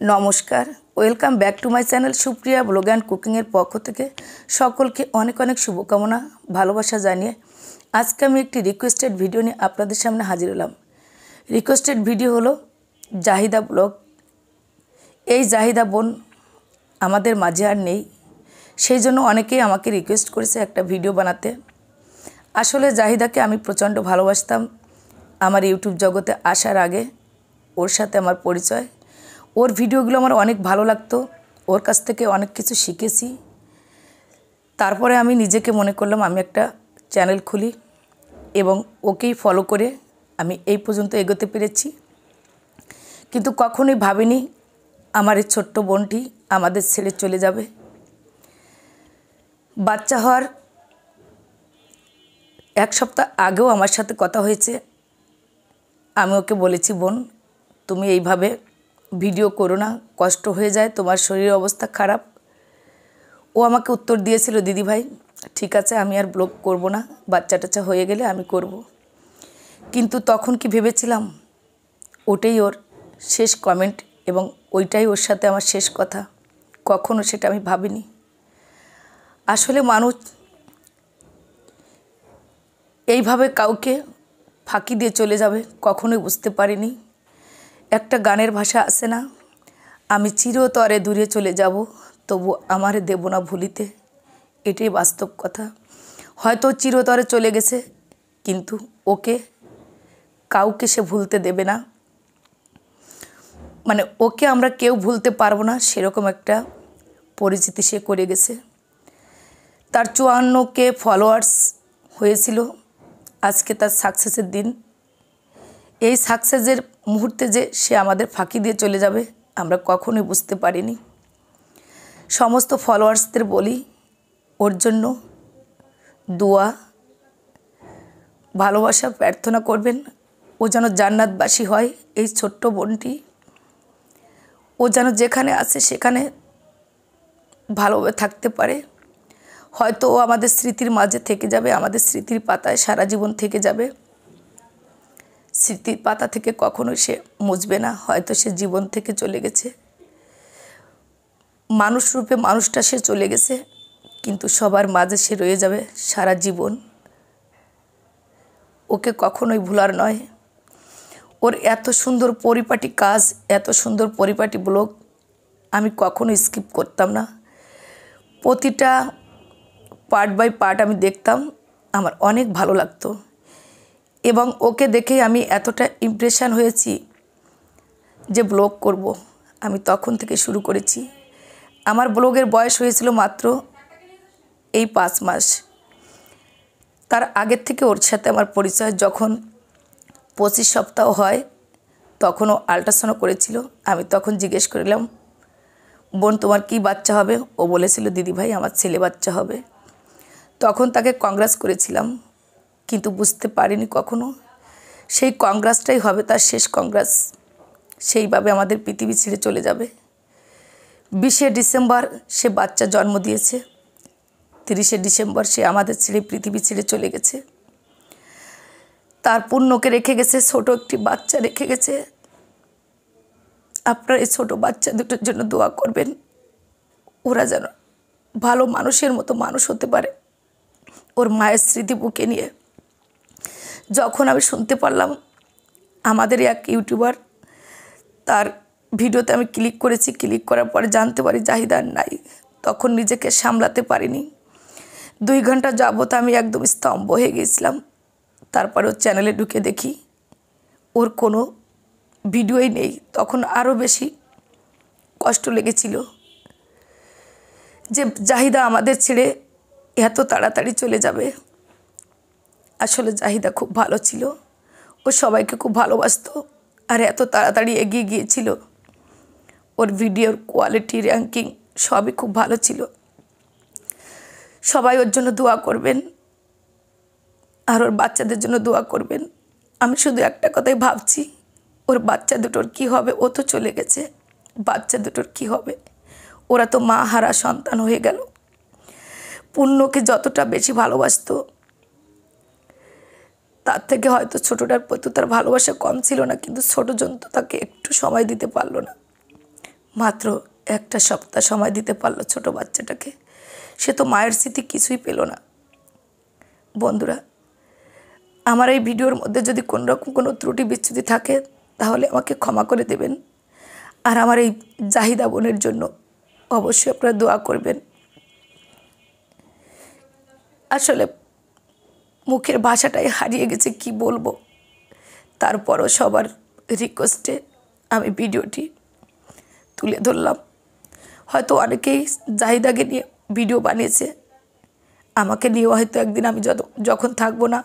নমস্কার। Welcome back to my channel Supriya blog and কুকিংয়ের পক্ষ থেকে সকলকে অনেক অনেক শুভকামনা, ভালোবাসা জানিয়ে আজকে আমি একটি রিকোয়েস্টেড ভিডিও নিয়ে আপনাদের সামনে হাজির হলাম। রিকোয়েস্টেড ভিডিও হলো জাহিদা ব্লগ। এই জাহিদা বোন আমাদের মাঝে আর নেই, সেই জন্য অনেকেই আমাকে রিকোয়েস্ট করেছে একটা ভিডিও বানাতে। আসলে জাহিদাকে আমি প্রচণ্ড ভালোবাসতাম, আমার ইউটিউব জগতে আসার আগে, ওর সাথে আমার পরিচয়। ওর ভিডিওগুলো আমার অনেক ভালো লাগতো। ওর কাছ থেকে অনেক কিছু শিখেছি। তারপরে আমি নিজেকে মনে করলাম আমি একটা চ্যানেল খুলি এবং ওকেই ফলো করে আমি এই পর্যন্ত এগোতে পেরেছি। কিন্তু কখনোই ভাবিনি আমার এই ছোট্ট বোনটি আমাদের ছেড়ে চলে যাবে। বাচ্চা হওয়ার এক সপ্তাহ আগেও আমার সাথে কথা হয়েছে। আমি ওকে বলেছি, বোন, তুমি এইভাবে ভিডিও করো না, কষ্ট হয়ে যায়, তোমার শরীরের অবস্থা খারাপ। ও আমাকে উত্তর দিয়েছিল, দিদি ভাই, ঠিক আছে, আমি আর ব্লগ করব না বাচ্চা টাচ্চা হয়ে গেলে আমি করব। কিন্তু তখন কি ভেবেছিলাম, ওটাই ওর শেষ কমেন্ট এবং ওইটাই ওর সাথে আমার শেষ কথা। কখনো সেটা আমি ভাবিনি। আসলে মানুষ এইভাবে কাউকে ফাঁকি দিয়ে চলে যাবে, কখনোই বুঝতে পারিনি। একটা গানের ভাষা আসে না? আমি চিরতরে দূরে চলে যাব, তবু আমারে দেব না ভুলিতে। এটাই বাস্তব কথা। হয়তো চিরতরে চলে গেছে, কিন্তু ওকে কাউকে সে ভুলতে দেবে না। মানে ওকে আমরা কেউ ভুলতে পারব না, সেরকম একটা পরিচিতি সে করে গেছে। তার চুয়ান্ন কে ফলোয়ার্স হয়েছিল। আজকে তার সাকসেসের দিন। এই সাকসেসের মুহূর্তে যে সে আমাদের ফাঁকি দিয়ে চলে যাবে, আমরা কখনোই বুঝতে পারিনি। সমস্ত ফলোয়ার্সদের বলি, ওর জন্য দোয়া, ভালোবাসা প্রার্থনা করবেন। ও যেন জান্নাতবাসী হয়, এই ছোট্ট বোনটি। ও যেন যেখানে আছে সেখানে ভালোভাবে থাকতে পারে। হয়তো ও আমাদের স্মৃতির মাঝে থেকে যাবে, আমাদের স্মৃতির পাতায় সারা জীবন থেকে যাবে। স্মৃতির পাতা থেকে কখনো সে মুছবে না, হয়তো সে জীবন থেকে চলে গেছে। মানুষ রূপে মানুষটা সে চলে গেছে, কিন্তু সবার মাঝে সে রয়ে যাবে সারা জীবন। ওকে কখনোই ভুলার নয়। ওর এত সুন্দর পরিপাটি কাজ, এত সুন্দর পরিপাটি ব্লগ আমি কখনো স্কিপ করতাম না। প্রতিটা পার্ট বাই পার্ট আমি দেখতাম, আমার অনেক ভালো লাগতো। এবং ওকে দেখে আমি এতটা ইমপ্রেশন হয়েছি যে ব্লগ করব। আমি তখন থেকে শুরু করেছি। আমার ব্লগের বয়স হয়েছিল মাত্র এই পাঁচ মাস। তার আগের থেকে ওর সাথে আমার পরিচয় যখন পঁচিশ সপ্তাহ হয়, তখনও আল্ট্রাসাউন্ড করেছিল। আমি তখন জিজ্ঞেস করলাম, বোন, তোমার কি বাচ্চা হবে? ও বলেছিল দিদি ভাই আমার ছেলে বাচ্চা হবে। তখন তাকে কংগ্রেস করেছিলাম। কিন্তু বুঝতে পারিনি কখনো। সেই কংগ্রেসটাই হবে তার শেষ কংগ্রেস। সেইভাবে আমাদের পৃথিবী ছেড়ে চলে যাবে। বিশে ডিসেম্বর সে বাচ্চা জন্ম দিয়েছে। তিরিশে ডিসেম্বর সে আমাদের ছেড়ে পৃথিবী ছেড়ে চলে গেছে। তার পুণ্যকে রেখে গেছে, ছোট একটি বাচ্চা রেখে গেছে। আপনার এই ছোটো বাচ্চা দুটোর জন্য দোয়া করবেন। ওরা যেন ভালো মানুষের মতো মানুষ হতে পারে। ওর মায়ের স্মৃতি বুকে নিয়ে। যখন আমি শুনতে পারলাম আমাদের এক ইউটিউবার, তার ভিডিওতে আমি ক্লিক করেছি, ক্লিক করার পরে জানতে পারি জাহিদার নাই, তখন নিজেকে সামলাতে পারিনি। দুই ঘণ্টা যাবত আমি একদম স্তম্ভ হয়ে গেছিলাম তারপরে ওর চ্যানেলে ঢুকে দেখি ওর কোনো ভিডিওই নেই, তখন আরও বেশি কষ্ট লেগেছিল যে জাহিদা আমাদের ছেড়ে এত তাড়াতাড়ি চলে যাবে। আসলে জাহিদা খুব ভালো ছিল। ও সবাইকে খুব ভালোবাসতো আর এত তাড়াতাড়ি এগিয়ে গিয়েছিল। ওর ভিডিওর কোয়ালিটি র্যাঙ্কিং সবই খুব ভালো ছিল। সবাই ওর জন্য দোয়া করবেন আর ওর বাচ্চাদের জন্য দোয়া করবেন। আমি শুধু একটা কথাই ভাবছি, ওর বাচ্চা দুটোর কি হবে? ও তো চলে গেছে। বাচ্চা দুটোর কি হবে? ওরা তো মা হারা সন্তান হয়ে গেল। পুণ্যকে যতটা বেশি ভালোবাসতো তার থেকে হয়তো ছোটোটার প্রতি তার ভালোবাসা কম ছিল না, কিন্তু ছোটো জন্তু তাকে একটু সময় দিতে পারল না। মাত্র একটা সপ্তাহ সময় দিতে পারল ছোট বাচ্চাটাকে। সে তো মায়ের স্মৃতি কিছুই পেল না। বন্ধুরা, আমার এই ভিডিওর মধ্যে যদি কোনো রকম কোনো ত্রুটি বিচ্যুতি থাকে, তাহলে আমাকে ক্ষমা করে দেবেন। আর আমার এই জাহিদা বোনের জন্য অবশ্যই আপনারা দোয়া করবেন। আসলে মুখের ভাষাটাই হারিয়ে গেছে, কি বলব? তারপরও সবার রিকোয়েস্টে আমি ভিডিওটি তুলে ধরলাম। হয়তো অনেকেই জাহিদাকে নিয়ে ভিডিও বানিয়েছে। আমাকে নিয়েও হয়তো একদিন আমি যত যখন থাকব না,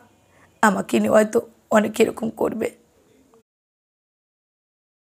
আমাকে নিয়ে হয়তো অনেকে এরকম করবে।